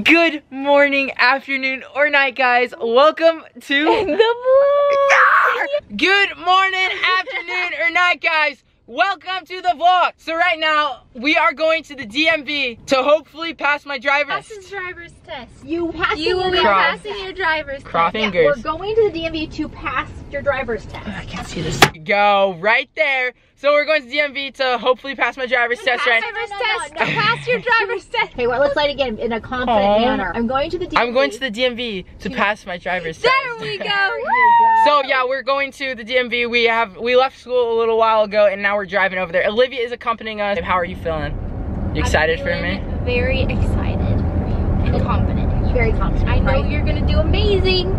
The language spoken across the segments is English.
Good morning, afternoon, or night, guys. Welcome to the vlog. Good morning, afternoon, or night, guys. Welcome to the vlog. So right now, we are going to the DMV to hopefully pass my driver's Passes driver's test. You pass You will be Cross. passing your driver's Cross test. fingers. We're going to the DMV to pass your driver's test. I can't see this. Go right there. So we're going to DMV to hopefully pass my driver's test right Driver's No, no, test. no, no. Pass your driver's test. Okay, well, let's light again in a confident Aw. manner. I'm going to the DMV. I'm going to the DMV to pass my driver's There test. There you go. So yeah, we're going to the DMV. We have we left school a little while ago, and now we're driving over there. Olivia is accompanying us. How are you feeling? You excited I'm for me? Very excited and confident. Very confident. I know right? you're gonna do amazing.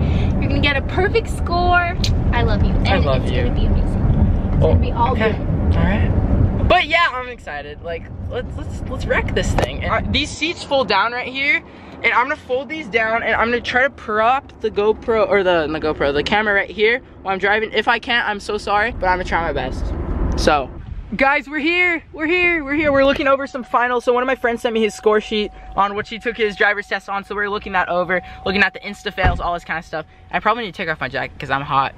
You're gonna get a perfect score. I love you. And I love it's you. gonna be amazing. It's gonna be all oh, okay. good. All right. But yeah, I'm excited. Like, let's let's let's wreck this thing. And, uh, these seats fold down right here, and I'm gonna fold these down, and I'm gonna try to prop the GoPro or the the GoPro, the camera right here while I'm driving. If I can't, I'm so sorry, but I'm gonna try my best. So, guys, we're here. We're here. We're here. We're looking over some finals. So one of my friends sent me his score sheet on what he took his driver's test on. So we're looking that over, looking at the insta fails, all this kind of stuff. I probably need to take off my jacket because I'm hot.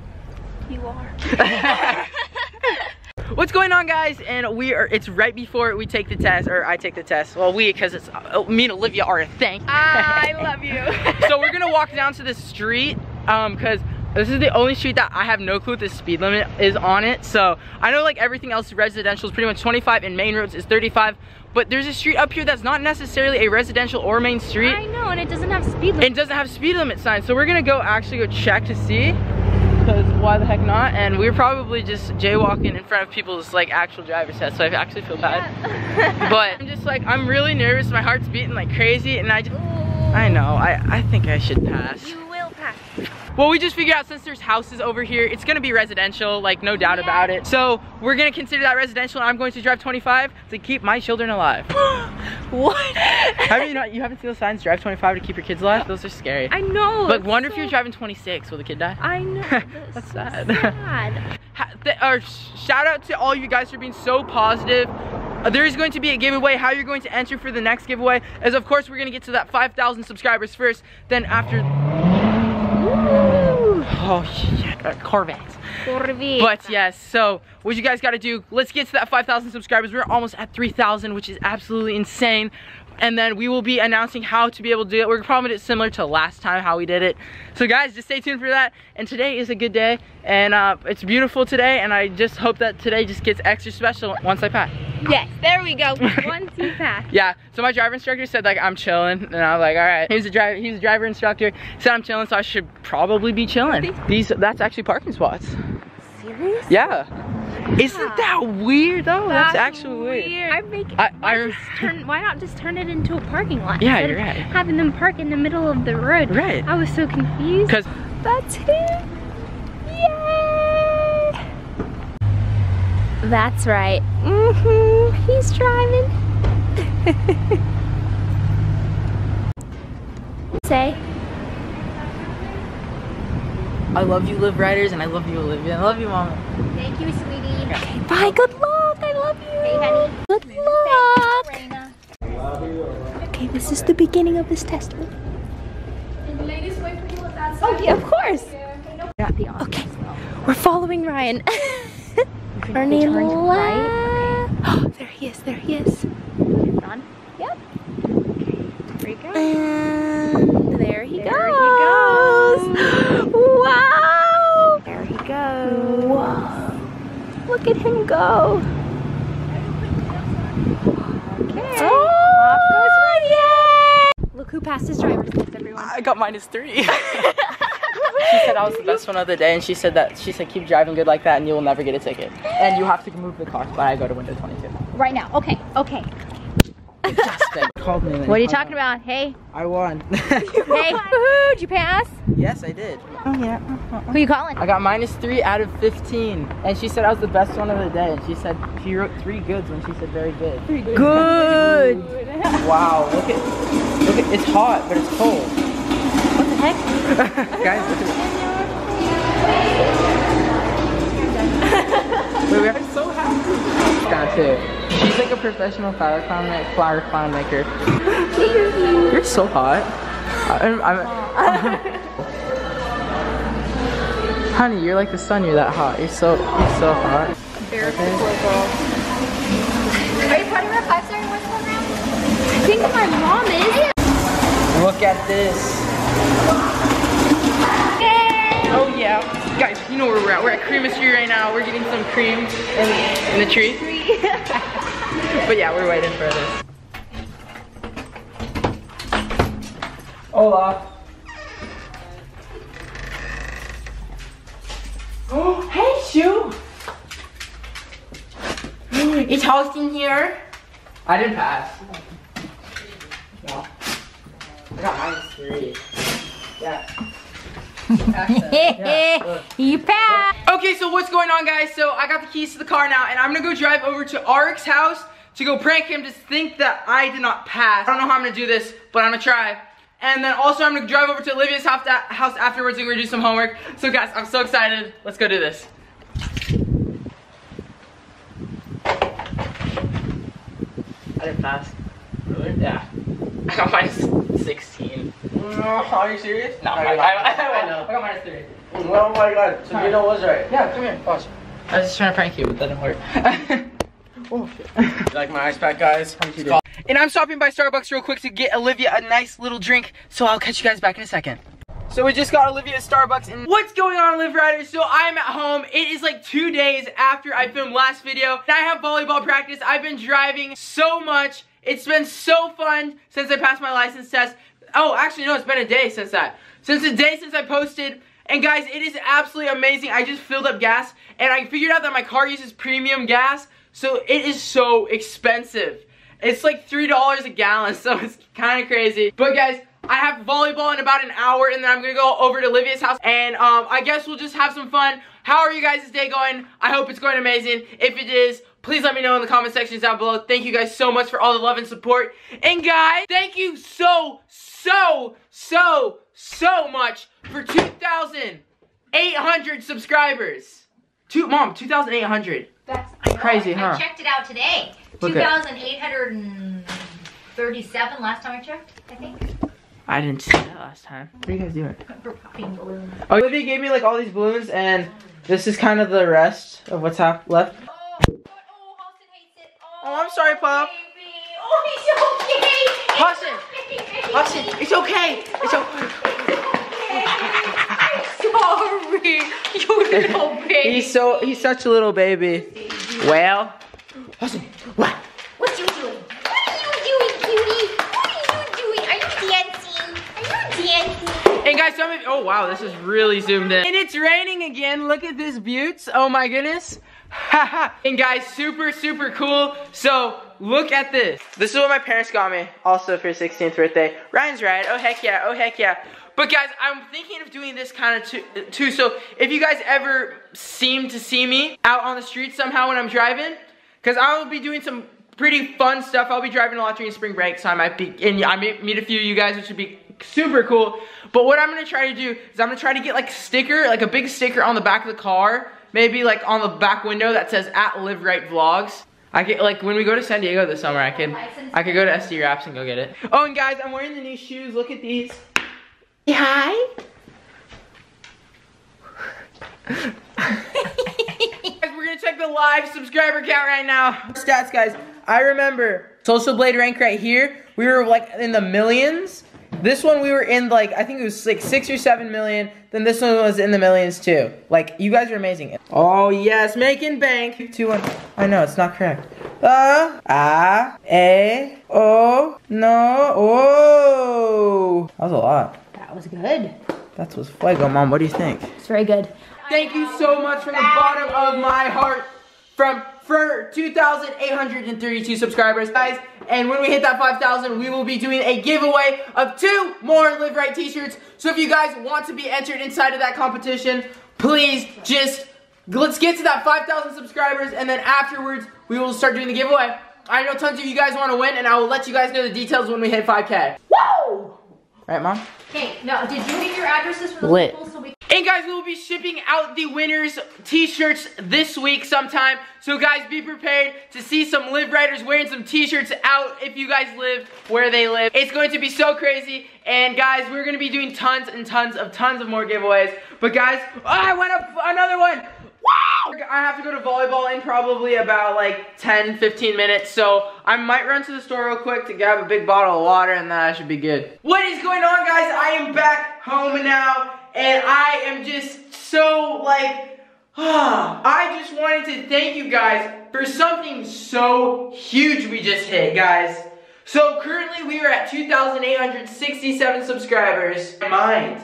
You are. What's going on guys? And we are, it's right before we take the test, or I take the test. Well, we, because it's, uh, me and Olivia are a thing. I love you. so we're gonna walk down to the street, um, cause this is the only street that I have no clue what the speed limit is on it. So I know like everything else residential is pretty much 25 and main roads is 35. But there's a street up here that's not necessarily a residential or main street. I know, and it doesn't have speed limit. It doesn't have speed limit signs. So we're gonna go actually go check to see. Because why the heck not? And we're probably just jaywalking in front of people's like actual driver's test. So I actually feel bad. But I'm just like, I'm really nervous. My heart's beating like crazy. And I just, I know, I, I think I should pass. You will pass. Well, we just figured out since there's houses over here, it's gonna be residential, like no doubt about it. So we're gonna consider that residential and I'm going to drive 25 to keep my children alive. What? have you not, you haven't seen those signs, drive 25 to keep your kids alive? Those are scary. I know. But wonder if you're driving 26, will the kid die? I know. That's so sad. sad. Or shout out to all you guys for being so positive. Uh, there is going to be a giveaway. How you're going to enter for the next giveaway is, of course, we're going to get to that 5,000 subscribers first. Then after, oh shit, uh, Corvette. Corvette. But yes, so what you guys got to do, let's get to that 5,000 subscribers. We're almost at 3,000, which is absolutely insane. And then we will be announcing how to be able to do it. We're probably it similar to last time how we did it. So guys, just stay tuned for that. And today is a good day, and uh, it's beautiful today. And I just hope that today just gets extra special once I pass. Yes, there we go. Once you pass. Yeah. So my driver instructor said like I'm chilling, and I was like, all right. He's a driver. He's a driver instructor. Said I'm chilling, so I should probably be chilling. These that's actually parking spots. Serious? Yeah. Isn't that weird though? That's, actually weird. I make. I- why, I- just turn, why not just turn it into a parking lot? Yeah, you're right. Having them park in the middle of the road. Right. I was so confused. Cause That's him. Yay! That's right. Mm-hmm. He's driving. Say. I love you, Live Riders, and I love you, Olivia. I love you, Mama. Thank you, sweetie. Okay, bye. Good luck. I love you. Hey, honey. Good luck. Raina. Okay, this is the beginning of this test. Oh, yeah, of course. Okay, we're following Ryan. Turned right, left. Oh, there he is. There he is. Run. Yep. There you go. And there he There he goes. Wow. There he goes. Whoa. Look at him go. Okay. Oh, Off goes Yay! Look who passed his driver's test, everyone. I got minus three. she said I was the best one of the day, and she said that she said keep driving good like that, and you will never get a ticket. And you have to move the car. But I go to window 22. Right now. Okay. Okay. Justin called me. What are you talking about? Hey. I won. Hey. Woohoo! Did you pass? yes, I did. Oh yeah. Who you calling? I got minus three out of 15. And she said I was the best one of the day. And she said she wrote three goods when she said very good. Good. Wow, look at, look at, it's hot, but it's cold. What the heck? Guys, at We so happy. That's it. She's like a professional flower clown, flower clown maker. You're so hot. I'm, I'm, honey, you're like the sun. You're that hot. You're so, you're so hot. Are you part of our five star West program? I think my mom is. Look at this. Oh yeah, guys, you know where we're at. We're at Creamistry right now. We're getting some cream in, in the tree. but yeah, we're waiting for this. Hola. Oh, hey, Shu. It's hosting here. I didn't pass. No. I got minus three. Yeah. Yeah, you passed. Okay, so what's going on, guys? So I got the keys to the car now, and I'm gonna go drive over to Arik's house to go prank him to think that I did not pass. I don't know how I'm gonna do this, but I'm gonna try. And then also I'm gonna drive over to Olivia's house, house afterwards and we're gonna do some homework. So guys, I'm so excited. Let's go do this. I didn't pass. Really? Yeah. I got my minus 16. Are you serious? No, I, I, I, I, know. I got minus 3. Oh my god, so you know what's right. Yeah, come here, watch. I was just trying to prank you, but that didn't work. oh, shit. You like my ice pack, guys? And I'm stopping by Starbucks real quick to get Olivia a nice little drink, so I'll catch you guys back in a second. So we just got Olivia at Starbucks, and what's going on, Live Riders? So I'm at home. It is like two days after I filmed last video, and I have volleyball practice. I've been driving so much. It's been so fun since I passed my license test. Oh, actually, no, it's been a day since that. Since the day since I posted, and guys, it is absolutely amazing. I just filled up gas, and I figured out that my car uses premium gas, so it is so expensive. It's like $3 a gallon, so it's kind of crazy. But guys, I have volleyball in about an hour, and then I'm gonna go over to Olivia's house, and um, I guess we'll just have some fun. How are you guys' day going? I hope it's going amazing. If it is, please let me know in the comment sections down below. Thank you guys so much for all the love and support. And guys, thank you so, so, so, so much for 2,800 subscribers. Two, Mom, 2,800. That's Crazy, I huh? checked it out today. 2,837 last time I checked, I think. I didn't see that last time. What are you guys doing? For popping balloons. Oh, Olivia gave me like all these balloons, and this is kind of the rest of what's left. Oh, oh, Halston hates it. Oh, I'm sorry, Pop. baby. Oh, he's okay. Halston, It's Austin, it's okay. It's okay. I'm sorry. You little baby. He's so he's such a little baby. Well, Austin, what? What you doing? What are you doing, cutie? What are you doing? Are you dancing? Are you dancing? And guys, some of oh wow, this is really zoomed in. And it's raining again. Look at this buttes. Oh my goodness. Haha. and guys, super super cool. So look at this. This is what my parents got me, also for 16th birthday. Ryan's ride. Oh heck yeah. Oh heck yeah. But guys, I'm thinking of doing this kind of too, too. So if you guys ever seem to see me out on the street somehow when I'm driving, because I will be doing some pretty fun stuff. I'll be driving a lot during spring break, so I might be, and I may meet a few of you guys, which would be super cool. But what I'm gonna try to do is I'm gonna try to get like a sticker, like a big sticker on the back of the car, maybe like on the back window that says at LivRyte Vlogs. I could like when we go to San Diego this summer, I could I could go to SD Wraps and go get it. Oh, and guys, I'm wearing the new shoes. Look at these. Hi. Guys, we're gonna check the live subscriber count right now. Stats, guys. I remember Social Blade rank right here. We were like in the millions. This one we were in like I think it was like six or seven million. Then this one was in the millions too. Like you guys are amazing. Oh yes, making bank. Two one. I know it's not correct. Uh, ah, oh no, oh. That was a lot. That was good. That was fuego, mom. What do you think? It's very good. Thank you so much from the bottom of my heart from for 2,832 subscribers, guys. And when we hit that 5,000, we will be doing a giveaway of two more LivRyte t-shirts. So if you guys want to be entered inside of that competition, please just let's get to that 5,000 subscribers, and then afterwards we will start doing the giveaway. I know tons of you guys want to win, and I will let you guys know the details when we hit 5K. Whoa! Right, mom? Okay, no, did you get your addresses for the Lit. people so we And guys, we will be shipping out the winners t-shirts this week sometime. So guys, be prepared to see some Live Riders wearing some t-shirts out if you guys live where they live. It's going to be so crazy. And guys, we're going to be doing tons and tons of tons of more giveaways. But guys, oh, I went up another one. Wow! I have to go to volleyball in probably about like 10, 15 minutes. So I might run to the store real quick to grab a big bottle of water and then I should be good. What is going on guys? I am back home now and I am just so like, I just wanted to thank you guys for something so huge we just hit, guys. So currently we are at 2,867 subscribers. Mind.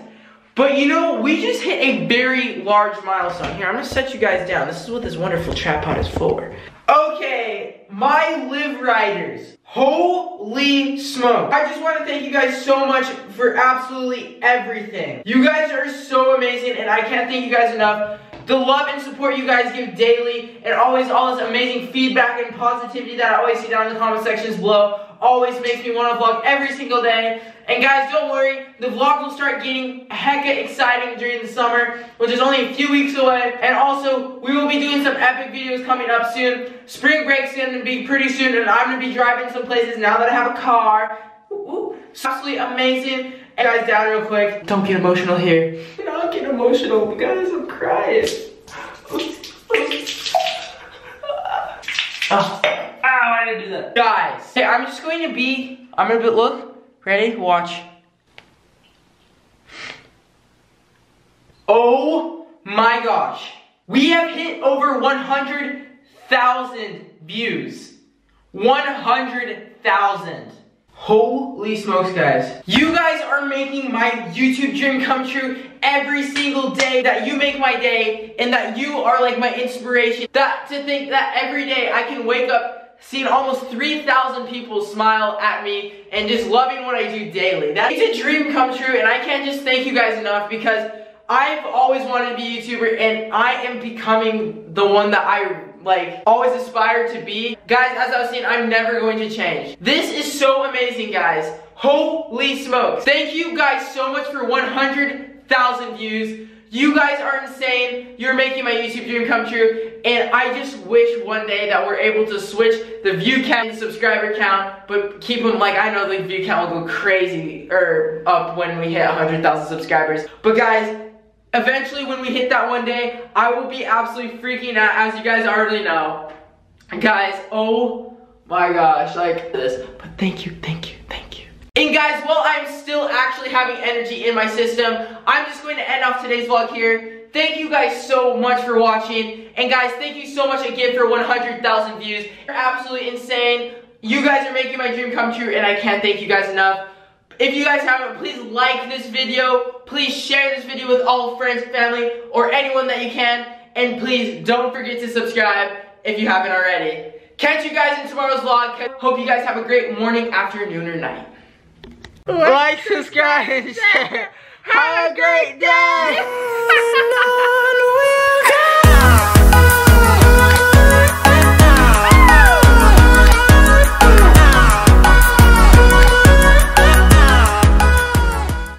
But you know, we just hit a very large milestone. Here, I'm gonna set you guys down. This is what this wonderful tripod is for. Okay, my live riders. Holy smoke. I just want to thank you guys so much for absolutely everything. You guys are so amazing and I can't thank you guys enough. The love and support you guys give daily and always all this amazing feedback and positivity that I always see down in the comment sections below always makes me want to vlog every single day. And guys, don't worry, the vlog will start getting hecka exciting during the summer, which is only a few weeks away. And also, we will be doing some epic videos coming up soon. Spring break's gonna be pretty soon, and I'm gonna be driving some places now that I have a car. Ooh, ooh. absolutely amazing. And guys, down real quick, don't get emotional here. Don't get emotional, guys, I'm crying. Oh, I do that? Guys, hey, I'm just going to be, I'm gonna be, look, ready, watch. Oh my gosh. We have hit over 100,000 views. 100,000. Holy smokes, guys. You guys are making my YouTube dream come true every single day. That you make my day and that you are like my inspiration. That to think that every day I can wake up seeing almost 3,000 people smile at me and just loving what I do daily. That's a dream come true and I can't just thank you guys enough because I've always wanted to be a YouTuber and I am becoming the one that I like always aspired to be. Guys, as I was saying, I'm never going to change. This is so amazing, guys. Holy smokes. Thank you guys so much for 100,000 views. You guys are insane. You're making my YouTube dream come true. And I just wish one day that we're able to switch the view count and subscriber count, but keep them like, I know the view count will go crazy or up when we hit 100,000 subscribers. But guys, Eventually, when we hit that one day, I will be absolutely freaking out, as you guys already know. Guys, oh my gosh, like this. But thank you, thank you, thank you. And guys, while I'm still actually having energy in my system, I'm just going to end off today's vlog here. Thank you guys so much for watching. And guys, thank you so much again for 100,000 views. You're absolutely insane. You guys are making my dream come true, and I can't thank you guys enough. If you guys haven't, please like this video. Please share this video with all friends, family, or anyone that you can. And please don't forget to subscribe if you haven't already. Catch you guys in tomorrow's vlog. Hope you guys have a great morning, afternoon, or night. Like, subscribe, and share. Have a great day!